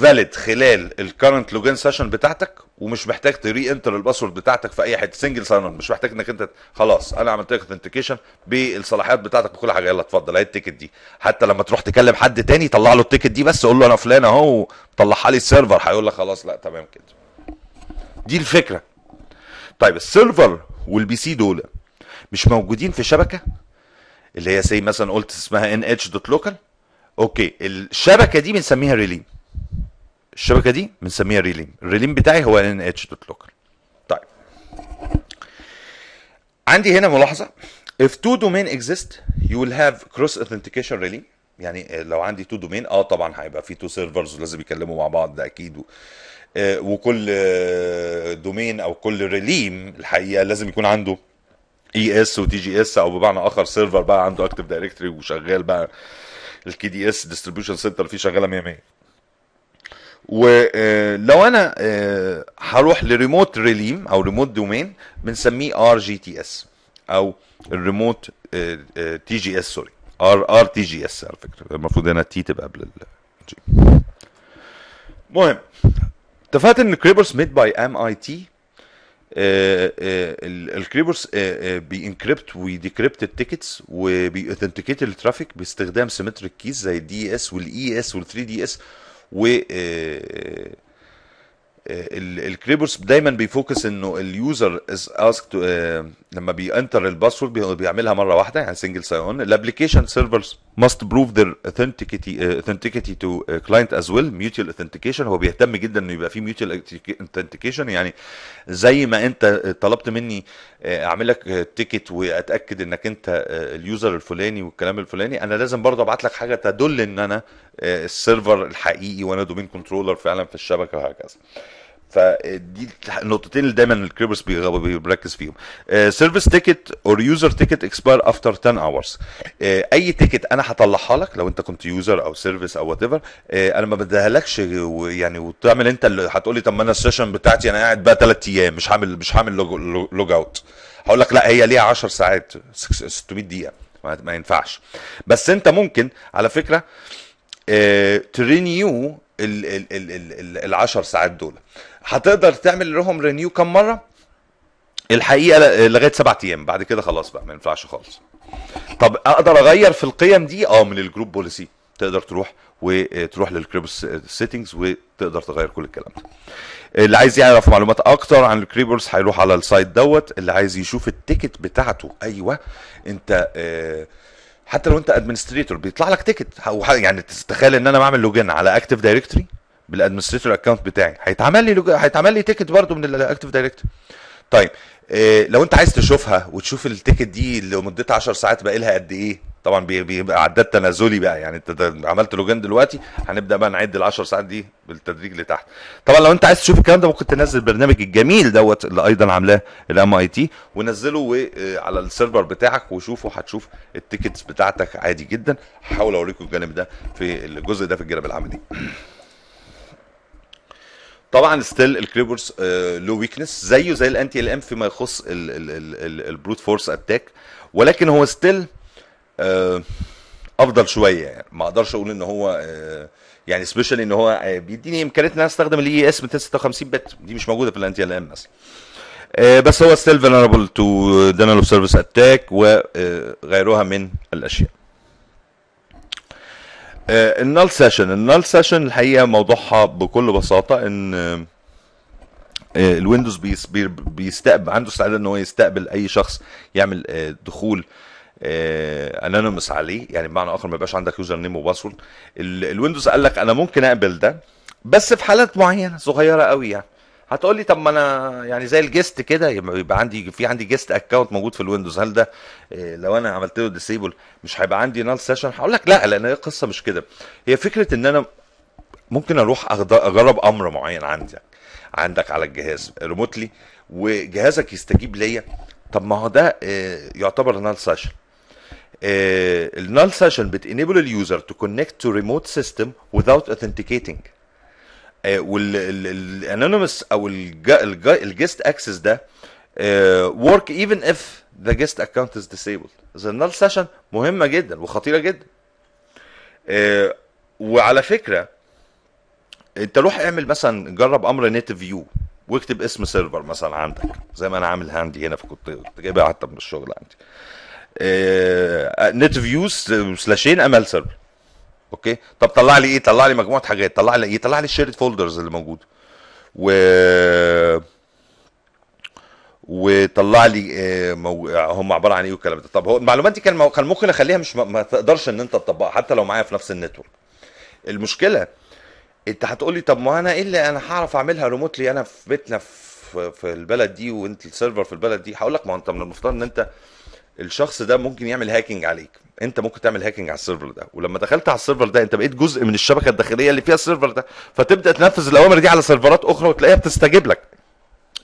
valid خلال ال current login session بتاعتك ومش محتاج ت re-enter ال password بتاعتك في أي حتة single sign مش محتاج إنك أنت خلاص أنا عملت لك authentication بالصلاحيات بتاعتك بكل حاجة. يلا اتفضل. اهي ال ticket دي. حتى لما تروح تكلم حد تاني طلع له ال ticket دي بس قول له أنا فلان أهو طلعها لي ال server. هيقول لك خلاص لا تمام كده. دي الفكرة. طيب ال server وال PC دول مش موجودين في شبكة؟ اللي هي زي مثلا قلت اسمها NH dot local okay الشبكة دي بنسميها realm. الشبكة دي بنسميها realm. ال realm بتاعي هو NH dot local طيب. عندي هنا ملاحظة. If two domain exist you will have cross authentication realm يعني لو عندي two domain آه طبعا هيبقى في two servers لازم يكلموا مع بعض ده أكيد. و... آه وكل domain أو كل realm الحقيقة لازم يكون عنده AS و TGS أو بمعنى آخر server بقى عنده Active Directory وشغال بقى ال KDS distribution center فيه شغالة 100 100 ولو أنا هروح ل remote realm أو remote domain بنسميه RGTS أو الريموت T جي اس سوري ار ار تي جي اس على فكرة. المفروض هنا تي تبقى قبل المهم اتفقت إن Kerberos made by MIT ال Kerberos بي encrypt وي decrypt ال tickets وبي authenticate ال traffic باستخدام symmetric keys زي ال DES وال AES وال3 DES و ال Kerberos دايما بي focus إنه ال user is asked لما بي enter ال password بيعملها مرة واحدة يعني single sign-on ال application servers their authenticity uh, authenticity to uh, client as well. mutual authentication هو بيهتم جدا إنه يبقى في mutual authentication. يعني زي ما أنت طلبت مني أعمل لك ticket وأتأكد إنك أنت ال user الفلاني والكلام الفلاني. أنا لازم برضه أبعت لك حاجة تدل إن أنا ال server الحقيقي وأنا domain controller فعلا في الشبكة وهكذا. فدي النقطتين اللي دايما ال Kerberos بيركز فيهم. service ticket or user ticket expire after 10 hours أي ticket أنا هطلعها لك لو أنت كنت user أو service أو whatever أنا ما بديهالكش يعني وتعمل أنت اللي هتقول لي طب ما أنا ال session بتاعتي أنا قاعد بقى ثلاث أيام مش هعمل مش هعمل log, out هقول لك لا هي ليها 10 ساعات 600 دقيقة. ما, ما ينفعش. بس أنت ممكن على فكرة ت renew ال 10 ساعات دول. هتقدر تعمل لهم renew كم مرة؟ الحقيقة لغاية سبعة أيام. بعد كده خلاص بقى ما ينفعش خالص. طب أقدر أغير في القيم دي؟ آه من ال group policy تقدر تروح وتروح لل Kerberos settings وتقدر تغير كل الكلام ده. اللي عايز يعرف معلومات أكتر عن ال Kerberos هيروح على ال site دوت. اللي عايز يشوف ال ticket بتاعته أيوه أنت آه حتى لو انت administrator بيطلع لك ticket يعني تتخيل ان أنا بعمل login على Active Directory بال administrator account بتاعي هيتعمل لي. هيتعمل لي ticket برضه من ال Active Directory طيب لو انت عايز تشوفها وتشوف ال ticket دي اللي مدتها 10 ساعات باقي لها قد إيه طبعا بيبقى عداد تنازلي بقى يعني انت عملت login دلوقتي هنبدأ بقى نعد ال 10 ساعات دي بالتدريج لتحت. طبعا لو انت عايز تشوف الكلام ده ممكن تنزل البرنامج الجميل دوت اللي أيضا عاملاه ال MIT ونزله على ال server بتاعك وشوفه هتشوف ال tickets بتاعتك عادي جدا. هحاول اوريكم الجانب ده في الجزء ده في الجانب العملي. طبعا still ال Kerberos له weakness زيه زي ال NTLM فيما يخص ال brute force attack ولكن هو still أفضل شوية يعني. ما أقدرش أقول إن هو يعني specially إن هو بيديني إمكانية إن أنا أستخدم ال AES 256 bit دي مش موجودة في ال NTLM مثلا بس. هو still vulnerable to denial of service attack وغيرها من الأشياء. ال null session ال null session الحقيقة موضوعها بكل بساطة إن ال Windows بيستقبل عنده استعداد إن هو يستقبل أي شخص يعمل دخول anonymous عليه. يعني بمعنى آخر ما يبقاش عندك user name و password ال Windows قال لك أنا ممكن أقبل ده بس في حالات معينة صغيرة قوي يعني. هتقول لي طب ما أنا يعني زي ال guest كده يبقى عندي في عندي guest account موجود في ال Windows. هل ده لو أنا عملت له disable مش هيبقى عندي null session هقول لك لا لأن هي القصة مش كده. هي فكرة إن أنا ممكن أروح أجرب أمر معين عندي عندك على الجهاز remotely وجهازك يستجيب ليا. طب ما هو ده يعتبر null session ال null session بت enable ال user to connect to remote system without authenticating. وال anonymous أو ال guest access ده work even if the guest account is disabled the null session مهمة جدا وخطيرة جدا. uh, وعلى فكرة أنت روح اعمل مثلا جرب أمر net view واكتب اسم server مثلا عندك. زي ما أنا عامل عندي هنا فكنت كنت جايبها حتى من الشغل عندي. net view slashين أمل server okay؟ طب طلع لي إيه؟ طلع لي مجموعة حاجات. طلع لي إيه؟ طلع لي ال shared folders اللي موجوده و وطلع لي مو... هم عبارة عن إيه والكلام ده؟ طب هو المعلومات دي كان. كان ممكن أخليها مش ما, ما تقدرش إن أنت تطبقها حتى لو معايا في نفس ال network. المشكلة أنت هتقول لي طب ما أنا إيه اللي أنا هعرف أعملها remotely أنا في بيتنا في, في البلد دي وأنت ال server في البلد دي؟ هقول لك ما أنت من المفترض إن أنت الشخص ده ممكن يعمل hacking عليك. انت ممكن تعمل هاكينج على ال server ده. ولما دخلت على ال server ده انت بقيت جزء من الشبكة الداخلية اللي فيها ال server ده. فتبدأ تنفذ الأوامر دي على server ات أخرى وتلاقيها بتستجيب لك.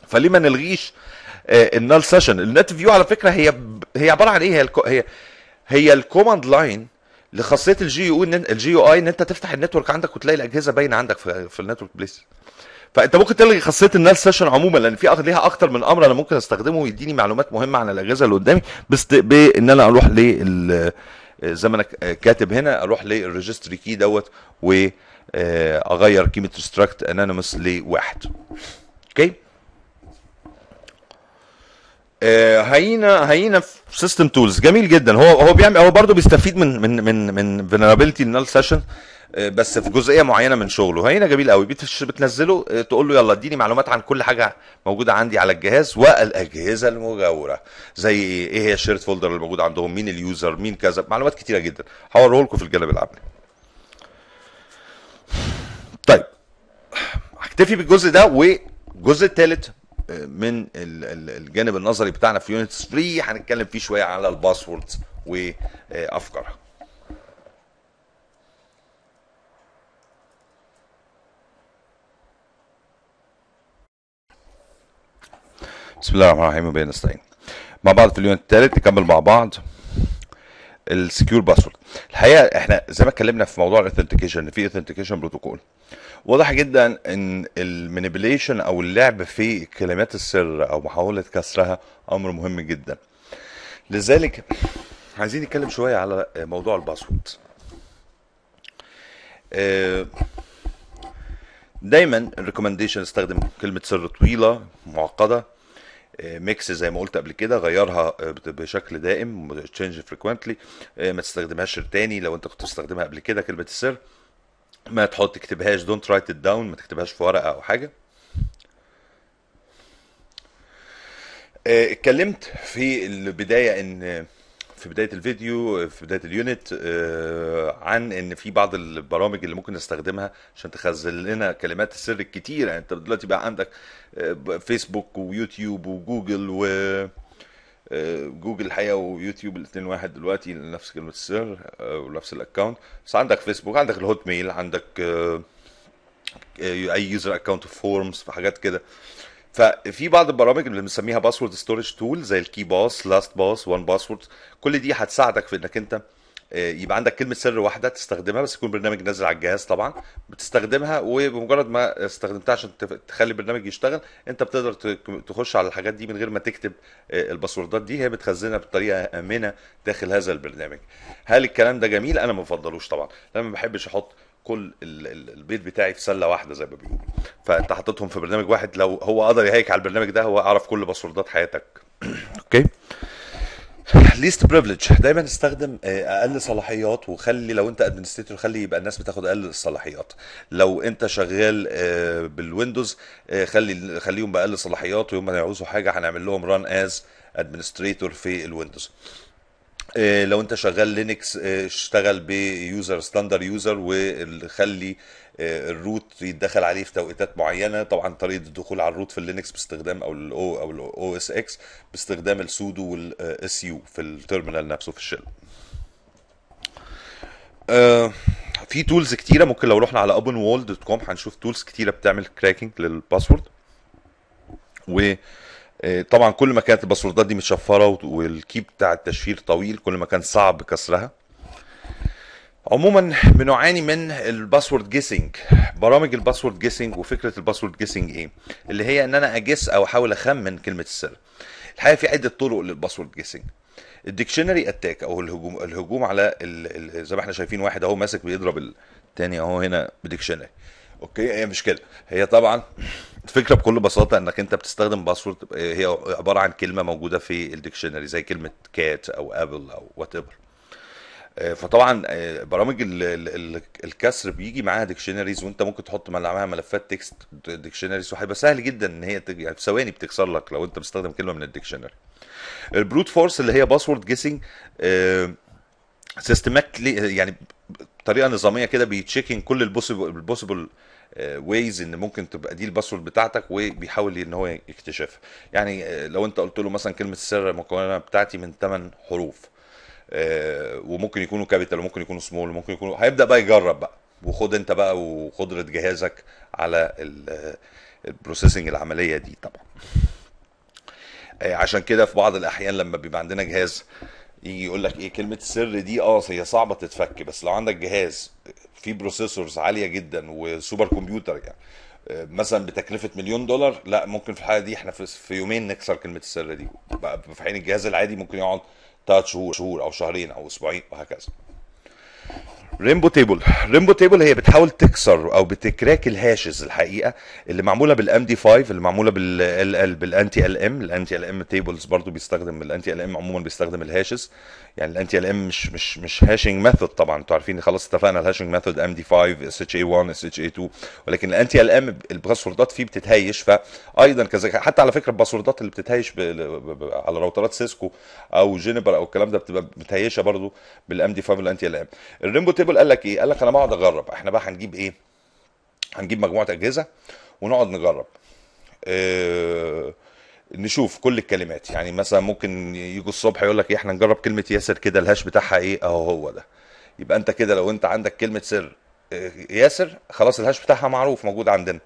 فليه ما نلغيش ال null session ال net view على فكرة هي هي عبارة عن إيه؟ هي هي هي ال command line لخاصية الجي يو الجي يو اي إن أنت تفتح ال network عندك وتلاقي الأجهزة باينة عندك في, في ال network place. فأنت ممكن تلغي خاصية ال null session عموما لأن في ليها أكتر من أمر أنا ممكن أستخدمه ويديني معلومات مهمة عن الأجهزة اللي قدامي بس بما ان أنا أروح لل زي ما أنا كاتب هنا أروح لل registry key دوت واغير قيمه restrict anonymous لواحد okay؟ هينا هينا في system tools جميل جدا. هو هو بيعمل هو برضه بيستفيد من من من من vulnerability ال null session بس في جزئية معينة من شغله. هنا جميل قوي. بتنزله تقول له يلا اديني معلومات عن كل حاجة موجودة عندي على الجهاز والأجهزة المجاورة. زي إيه هي ال shared folder اللي موجود عندهم؟ مين ال user؟ مين كذا؟ معلومات كتيرة جدا. هوريه لكم في الجانب العملي. طيب. هكتفي بالجزء ده والجزء الثالث من الجانب النظري بتاعنا في unit 3 هنتكلم فيه شوية على ال passwords وأفكارها. بسم الله الرحمن الرحيم وبه نستعين مع بعض في اليوم الثالث نكمل مع بعض ال secure password الحقيقة إحنا زي ما اتكلمنا في موضوع ال authentication ان في authentication protocol واضح جدا إن ال manipulation أو اللعب في كلمات السر أو محاولة كسرها أمر مهم جدا. لذلك عايزين نتكلم شوية على موضوع ال password. آه، دايما ال recommendation استخدم كلمة سر طويلة معقدة. mix زي ما قلت قبل كده غيرها بشكل دائم change frequently ما تستخدمهاش تاني لو انت كنت بتستخدمها قبل كده كلمة السر ما تحط تكتبهاش don't write it down ما تكتبهاش في ورقة أو حاجة. اتكلمت في البداية إن في بداية الفيديو في بداية ال unit عن إن في بعض البرامج اللي ممكن نستخدمها عشان تخزن لنا كلمات السر الكتيره يعني أنت دلوقتي بقى عندك فيسبوك ويوتيوب وجوجل و جوجل الحقيقة ويوتيوب الاثنين واحد دلوقتي نفس كلمة السر ونفس ال account بس عندك فيسبوك عندك الهوت ميل عندك أي user account forums فحاجات كده. ففي بعض البرامج اللي بنسميها password storage tool زي ال KeePass LastPass 1Password كل دي هتساعدك في إنك أنت يبقى عندك كلمة سر واحدة تستخدمها بس يكون برنامج نازل على الجهاز طبعا بتستخدمها وبمجرد ما استخدمتها عشان تخلي البرنامج يشتغل أنت بتقدر تخش على الحاجات دي من غير ما تكتب الباسوردات دي هي بتخزنها بطريقة آمنة داخل هذا البرنامج. هل الكلام ده جميل؟ أنا ما بفضلوش طبعا. لما ما بحبش أحط كل البيت بتاعي في سلة واحدة زي ما بيقولوا. فأنت حطيتهم في برنامج واحد. لو هو قدر يهيك على البرنامج ده هو أعرف كل باسوردات حياتك. okay؟ least privilege دايما استخدم أقل صلاحيات وخلي لو أنت administrator خلي يبقى الناس بتاخد أقل الصلاحيات. لو أنت شغال بال Windows خلي خليهم بأقل صلاحيات ويوم ما يعوزوا حاجة هنعمل لهم run as administrator في ال Windows. لو انت شغال Linux اشتغل ب user standard user وخلي ال root يتدخل عليه في توقيتات معينة. طبعا طريقة الدخول على ال root في ال Linux باستخدام أو الاو أو الاو اس إكس باستخدام ال sudo وال su في ال terminal نفسه في ال shell في tools كتيرة ممكن لو رحنا على openwall.com هنشوف tools كتيرة بتعمل cracking لل password و طبعا كل ما كانت ال password ات دي متشفرة وال key بتاع التشفير طويل كل ما كان صعب كسرها. عموما بنعاني من ال password guessing برامج ال password guessing وفكرة ال password guessing إيه؟ اللي هي إن أنا أ guess أو أحاول أخمن كلمة السر. الحقيقة في عدة طرق لل password guessing ال dictionary attack أو الهجوم الهجوم على ال ال زي ما إحنا شايفين واحد أهو ماسك بيضرب التاني أهو هنا ب dictionary. okay؟ هي مش كده. هي طبعا الفكرة بكل بساطة إنك أنت بتستخدم password هي عبارة عن كلمة موجودة في ال dictionary زي كلمة cat أو apple أو whatever فطبعا برامج الكسر بيجي معاها dictionaries وأنت ممكن تحط معاها ملفات text dictionaries وهيبقى سهل جدا إن هي يعني في ثواني بتكسر لك لو أنت بتستخدم كلمة من ال dictionary ال brute force اللي هي password guessing systematically يعني بطريقة نظامية كده ب checking كل ال possible ways إن ممكن تبقى دي ال password بتاعتك وبيحاول إن هو يكتشفها. يعني لو أنت قلت له مثلا كلمة السر المكونة بتاعتي من 8 حروف وممكن يكونوا capital وممكن يكونوا سمول وممكن يكونوا هيبدأ بقى يجرب بقى. وخد أنت بقى وقدره جهازك على ال processing العملية دي طبعا. عشان كده في بعض الأحيان لما بيبقى عندنا جهاز يجي يقول لك إيه كلمة السر دي آه هي صعبة تتفك بس لو عندك جهاز فيه processors عالية جدا و super computer يعني مثلا بتكلفة مليون دولار لا ممكن في الحالة دي إحنا في يومين نكسر كلمة السر دي. في حين الجهاز العادي ممكن يقعد ثلاث شهور شهور أو شهرين أو أسبوعين وهكذا. rainbow table rainbow table هي بتحاول تكسر أو بت crack ال hashes الحقيقة اللي معمولة بال MD 5 اللي معمولة بال بال NTLM ال NTLM tables برضو بيستخدم ال NTLM عموما بيستخدم ال hashes. يعني ال NTLM مش مش مش hashing method طبعا. أنتوا عارفين خلاص اتفقنا ال hashing method MD 5 SHA 1 SHA 2 ولكن ال NTLM ال password ات فيه بتت hash. فايضا كذلك حتى على فكرة ال password ات اللي بتت hash على راوترات سيسكو أو جينيبر أو الكلام ده بتبقى مت hash ة برضو بال MD 5 وال NTLM ال rainbow table قال لك إيه؟ قال لك أنا بقعد أجرب. إحنا بقى هنجيب إيه؟ هنجيب مجموعة أجهزة ونقعد نجرب. آه نشوف كل الكلمات. يعني مثلا ممكن يجوا الصبح يقول لك إيه إحنا نجرب كلمة ياسر كده ال hash بتاعها إيه؟ أهو هو ده. يبقى أنت كده لو أنت عندك كلمة سر ياسر خلاص ال hash بتاعها معروف موجود عندنا.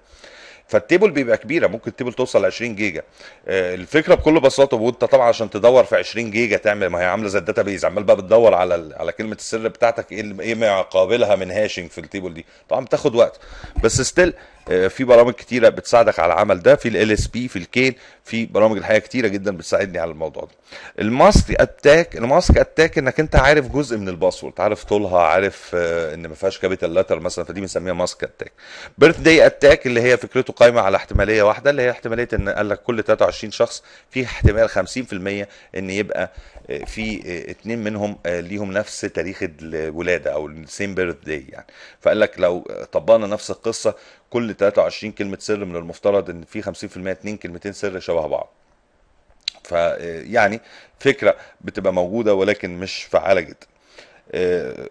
فال table بيبقى كبيرة ممكن ال table توصل ل 20 جيجا. آه، الفكرة بكل بساطة وأنت طبعا عشان تدور في 20 جيجا تعمل ما هي عاملة زي ال database عمال بقى بتدور على على كلمة السر بتاعتك إيه إيه ما يقابلها من hashing في ال table دي. طبعا بتاخد وقت. بس still في برامج كتيرة بتساعدك على العمل ده في ال اس بي في الكين في برامج الحقيقة كتيرة جدا بتساعدني على الموضوع ده. ال mask attack ال mask attack إنك أنت عارف جزء من ال password عارف طولها عارف آه، إن ما فيهاش capital letter مثلا فدي بنسميها mask attack. birthday attack اللي هي فكرته قايمة على احتمالية واحدة اللي هي احتمالية إن قال لك كل 23 شخص في احتمال 50% إن يبقى آه، في آه، اتنين منهم آه، ليهم نفس تاريخ الولادة أو ال same birthday يعني. فقال لك لو آه، طبقنا نفس القصة كل 23 كلمة سر من المفترض إن في 50% اتنين كلمتين سر شبه بعض. ف آه، فكرة بتبقى موجودة ولكن مش فعالة جدا. آه،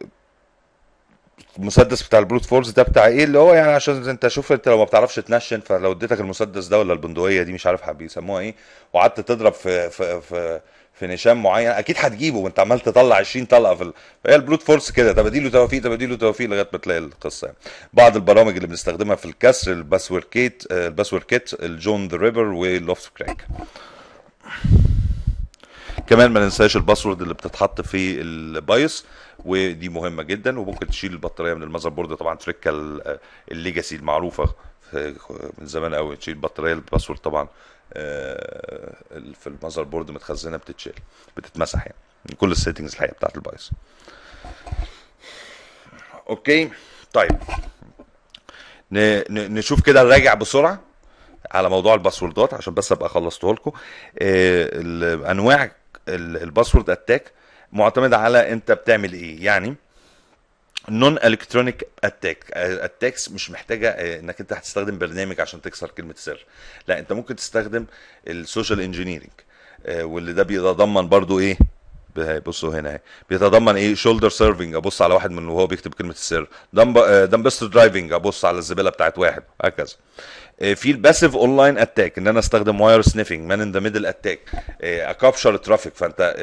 المسدس بتاع ال brute force ده بتاع إيه؟ اللي هو يعني عشان أنت شوف أنت لو ما بتعرفش تنشن فلو اديتك المسدس ده ولا البندقية دي مش عارف بيسموها إيه وقعدت تضرب في في في في نشام معين أكيد هتجيبه وأنت عمال تطلع 20 طلقة في. فهي ال brute force كده تباديل وتوافيق تباديل وتوافيق لغاية ما تلاقي القصة يعني. بعض البرامج اللي بنستخدمها في الكسر ال password kit آه، ال password kit ال John the Ripper وال L0phtCrack كمان ما ننساش ال password اللي بتتحط في ال BIOS ودي مهمة جدا وممكن تشيل البطارية من ال motherboard طبعا تريكة ال- ال legacy المعروفة من زمان قوي تشيل البطارية ال password طبعا آه، في ال motherboard متخزنة بتتشال بتتمسح يعني. كل ال settings الحقيقة بتاعت ال BIOS okay طيب. نشوف كده نراجع بسرعة على موضوع ال password ات عشان بس أبقى خلصته لكم أنواع ال- ال password attack معتمدة على أنت بتعمل إيه. يعني non electronic attack attacks مش محتاجة آه، إنك أنت هتستخدم برنامج عشان تكسر كلمة سر. لا أنت ممكن تستخدم ال social engineering واللي ده بيتضمن برضو إيه؟ بصوا هنا أهي. بيتضمن إيه؟ shoulder surfing أبص على واحد من وهو بيكتب كلمة السر. dumpster diving أبص على الزبالة بتاعت واحد هكذا آه، في ال passive online attack إن أنا أستخدم wire sniffing man in the middle attack ا capture traffic فأنت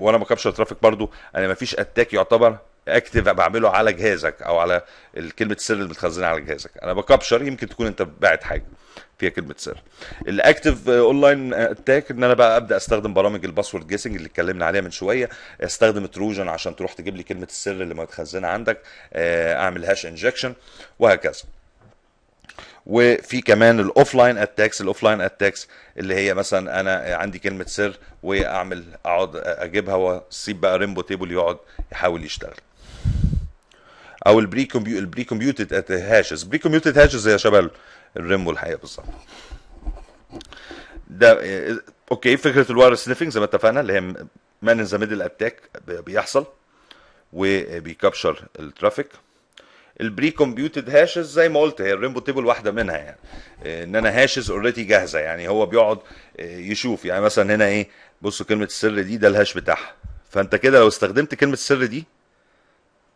وأنا ب capture traffic برضو أنا ما فيش attack يعتبر active بعمله على جهازك أو على كلمة السر اللي متخزنه على جهازك. أنا ب capture يمكن تكون أنت باعت حاجة فيها كلمة سر. ال active online attack إن أنا بقى أبدأ أستخدم برامج ال password guessing اللي اتكلمنا عليها من شوية. أستخدم Trojan عشان تروح تجيب لي كلمة السر اللي متخزنه عندك. آه، أعمل hash injection وهكذا. وفي كمان ال offline attacks ال offline attacks اللي هي مثلا أنا عندي كلمة سر وأعمل أقعد أجيبها وأسيب بقى rainbow table يقعد يحاول يشتغل. أو ال pre-compu ال pre-computed hashes pre-computed hashes هي شبه ال rainbow الحقيقة بالظبط. ده okay فكرة ال wire sniffing زي ما اتفقنا اللي هي man the middle attack بيحصل وبي capture ال traffic. ال pre-computed hashes زي ما قلت هي ال rainbow table واحدة منها يعني. إن أنا hashes already جاهزة يعني هو بيقعد آه، يشوف. يعني مثلا هنا إيه بصوا كلمة السر دي ده ال hash بتاعها. فأنت كده لو استخدمت كلمة السر دي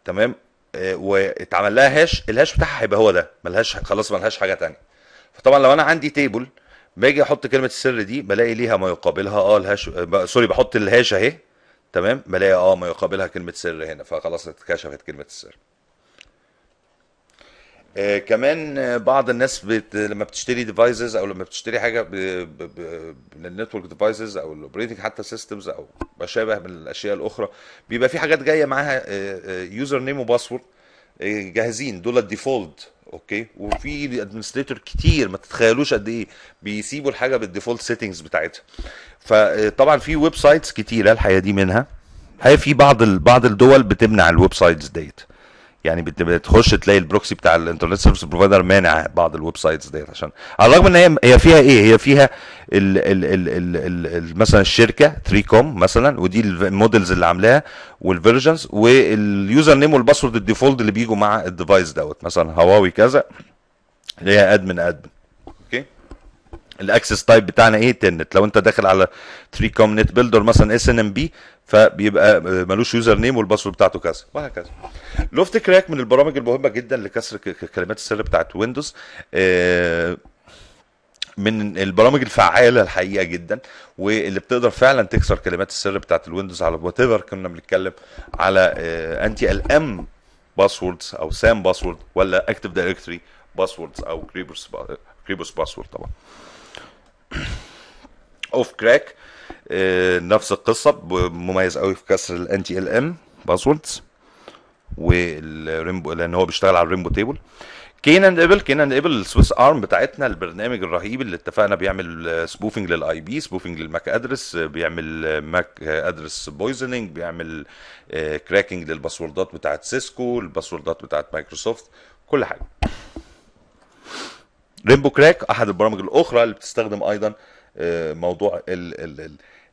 تمام واتعمل لها hash ال hash بتاعها هيبقى هو ده. ملهاش خلاص ملهاش حاجة تانية. فطبعا لو أنا عندي table باجي أحط كلمة السر دي بلاقي ليها ما يقابلها. آه ال hash آه، sorry بحط ال hash أهي تمام؟ بلاقي آه ما يقابلها كلمة سر هنا فخلاص اتكشفت كلمة السر. آه، كمان آه، بعض الناس بت... لما بتشتري devices أو لما بتشتري حاجة ب... ب... ب... من ال network devices أو ال operating حتى systems أو ما شابه من الأشياء الأخرى بيبقى في حاجات جاية معاها username و password جاهزين دول ال default okay وفي administrator كتير ما تتخيلوش قد إيه بيسيبوا الحاجة بال default settings بتاعتها. فطبعا في websites كتيره الحقيقة دي منها؟ هي في بعض ال... بعض الدول بتمنع ال websites ديت. يعني بت- بتخش تلاقي ال proxy بتاع ال internet service provider مانع بعض ال websites ديت عشان على الرغم إن هي هي فيها إيه؟ هي فيها ال ال ال ال ال ال مثلا الشركة 3Com مثلا ودي ال models اللي عاملاها وال versions وال username وال password ال default اللي بيجوا مع ال device دوت. مثلا هواوي كذا اللي هي admin admin okay؟ ال access type بتاعنا إيه؟ Telnet لو أنت داخل على 3 Com NetBuilder مثلا SNMP فبيبقى ملوش username وال password بتاعته كذا وهكذا. L0phtCrack من البرامج المهمة جدا لكسر كلمات السر بتاعت Windows آه، من البرامج الفعالة الحقيقة جدا واللي بتقدر فعلا تكسر كلمات السر بتاعت ال Windows على whatever كنا بنتكلم على NTLM passwords أو SAM password ولا Active Directory passwords أو Kerberos Kerberos password طبعا. Ophcrack نفس القصة مميز قوي في كسر ال NTLM passwords وال rainbow لأن هو بيشتغل على ال rainbow table. Cain and Abel Cain and Abel ال Swiss army بتاعتنا البرنامج الرهيب اللي اتفقنا بيعمل spoofing لل IP spoofing لل MAC address بيعمل MAC address poisoning بيعمل cracking لل password ات بتاعت Cisco ال password ات بتاعت مايكروسوفت كل حاجة. RainbowCrack أحد البرامج الأخرى اللي بتستخدم أيضا آه، موضوع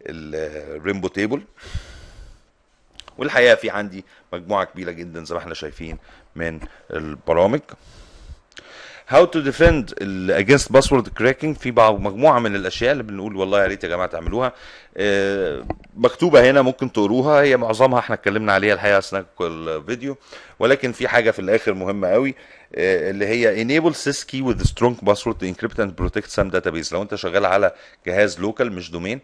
ال rainbow table. والحقيقة في عندي مجموعة كبيرة جدا زي ما إحنا شايفين من البرامج. how to defend against password cracking في بعض مجموعة من الأشياء اللي بنقول والله يا ريت يا جماعة تعملوها. آه، مكتوبة هنا ممكن تقروها. هي معظمها إحنا اتكلمنا عليها الحقيقة أثناء الفيديو. ولكن في حاجة في الآخر مهمة قوي. اللي هي enable syskey with strong password to encrypt and protect SAM database. لو انت شغال على جهاز local مش domain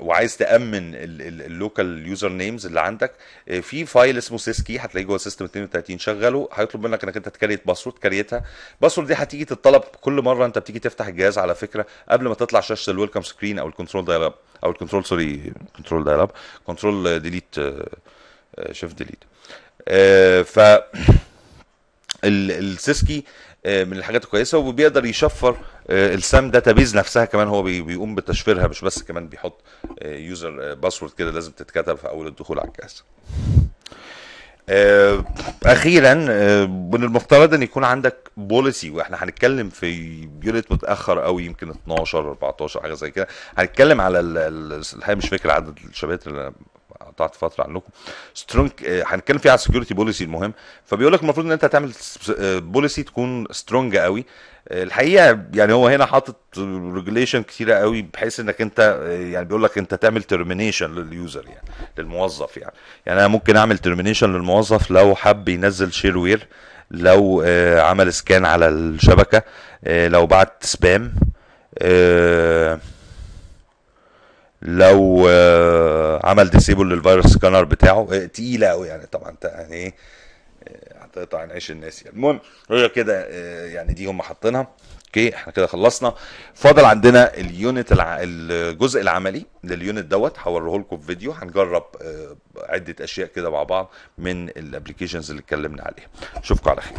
وعايز تأمن ال local usernames اللي عندك آه، في file اسمه syskey هتلاقيه جوه System 32 شغله هيطلب منك انك انت ت create password create ها. password دي هتيجي تتطلب كل مرة انت بتيجي تفتح الجهاز على فكرة قبل ما تطلع شاشة ال welcome screen أو ال control dial أو ال control sorry control dial control delete shift delete ف ال- ال syskey آه، من الحاجات الكويسة وبيقدر يشفر آه، ال SAM database نفسها كمان هو بي- بيقوم بتشفيرها مش بس كمان بيحط user password كده لازم تتكتب في أول الدخول على آه، أخيرا آه، من المفترض إن يكون عندك policy وإحنا هنتكلم في unit متأخر قوي يمكن 12 14 حاجة زي كده. هنتكلم على ال- ال- الحقيقة مش فاكر عدد ال chapter ات اللي قطعت فترة عنكم strong هنتكلم فيه على ال security policy المهم. فبيقول لك المفروض إن أنت تعمل policy تكون strong قوي. آه، الحقيقة يعني هو هنا حاطط regulation كتيرة قوي بحيث إنك أنت آه، يعني بيقول لك أنت تعمل termination لل user يعني للموظف يعني. يعني أنا ممكن أعمل termination للموظف لو حب ينزل shareware لو آه، عمل scan على الشبكة آه، لو بعت spam آه، لو آه، عمل disable لل virus scanner بتاعه آه، تقيله قوي يعني طبعا انت يعني إيه آه، هتقطع عن عيش الناس يعني. المهم هي كده يعني دي هم حاطينها. okay إحنا كده خلصنا. فاضل عندنا ال unit الع... الجزء العملي لل unit دوت هوريه لكم في فيديو. هنجرب عدة أشياء كده مع بعض من الابلكيشنز اللي اتكلمنا عليها. أشوفكم على خير.